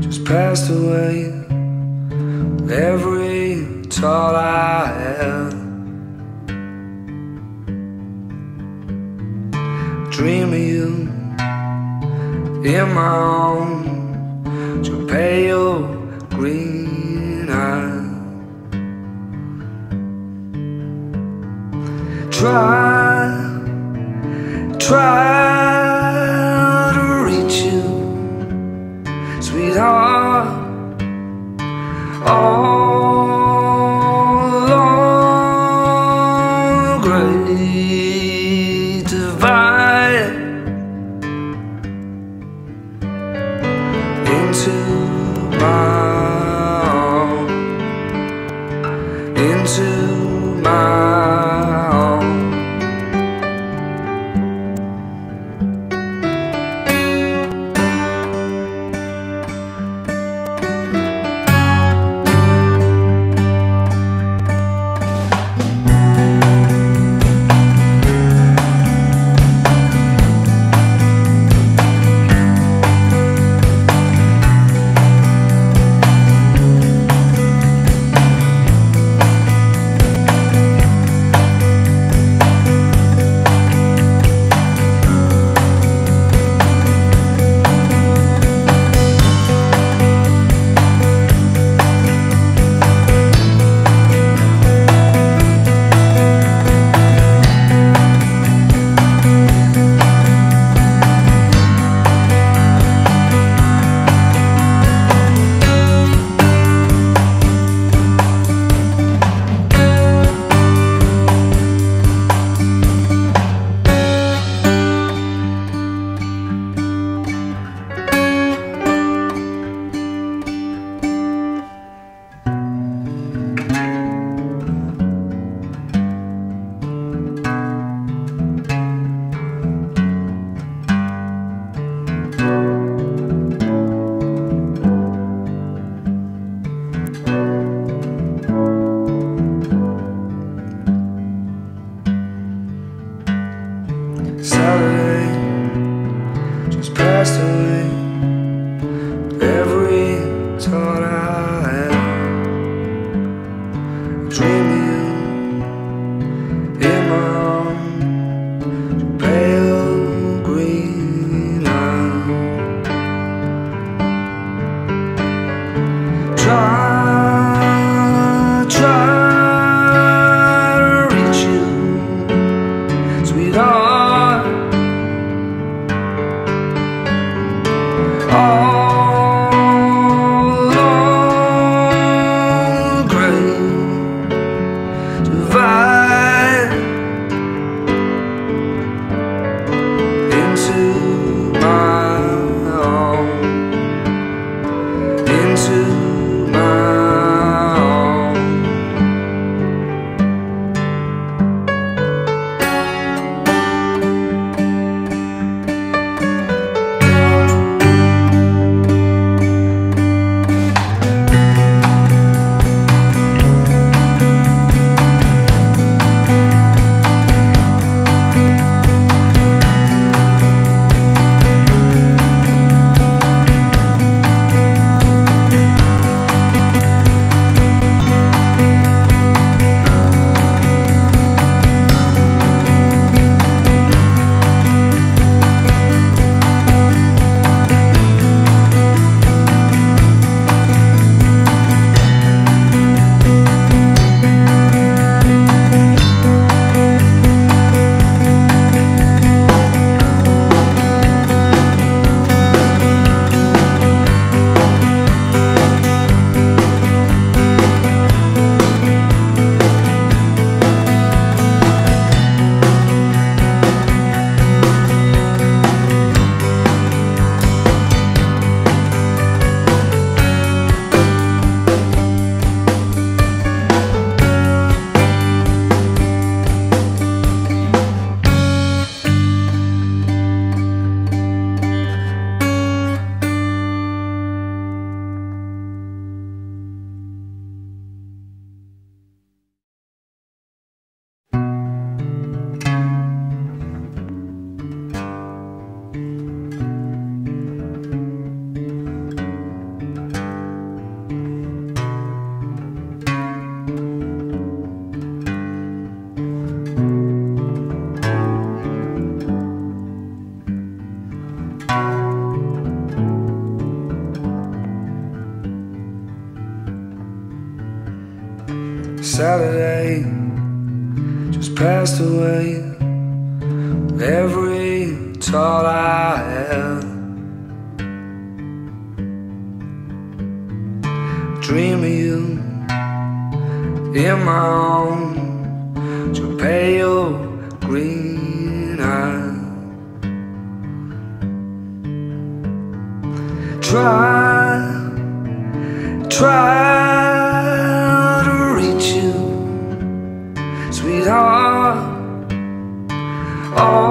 just passed away. Every thought I had. Dream of you in my arms, your pale green eyes. Try, try All the great divide Saturday just passed away. Every thought I had, dream of you in my arms, your pale green eyes. Try, try to reach you, sweetheart. All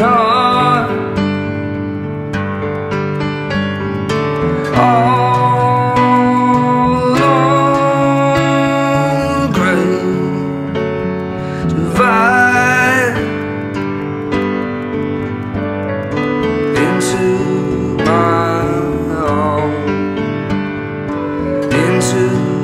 sweetheart. All the great divide into my arms, into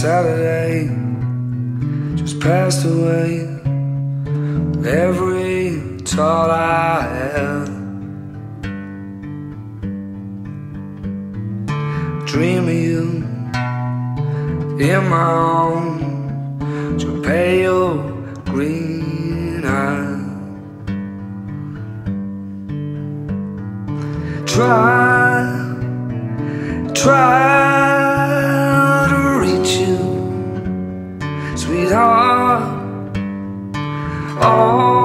Saturday just passed away. Every thought I had. Dream of you in my arms, your pale green eyes. Try, try sweetheart. All